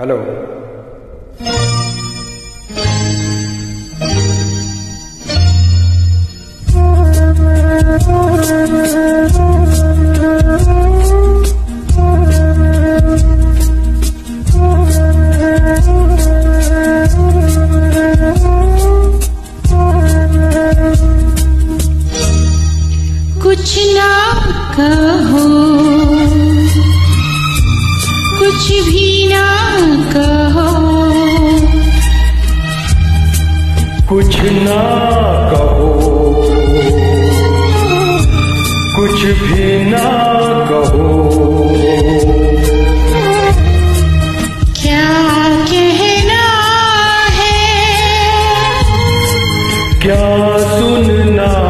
Hello. कुछ ना कहो। कुछ भी ना कहो। कुछ ना कहो। कुछ भी ना कहो। क्या कहना है? क्या सुनना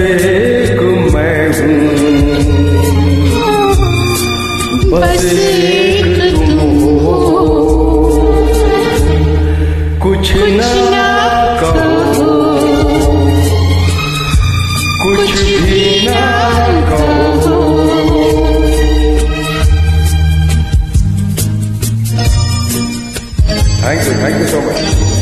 बस एक मैं हूँ। बस एक तुम हो कुछ ना कहो। कुछ भी ना कहो। Thank you thank you so much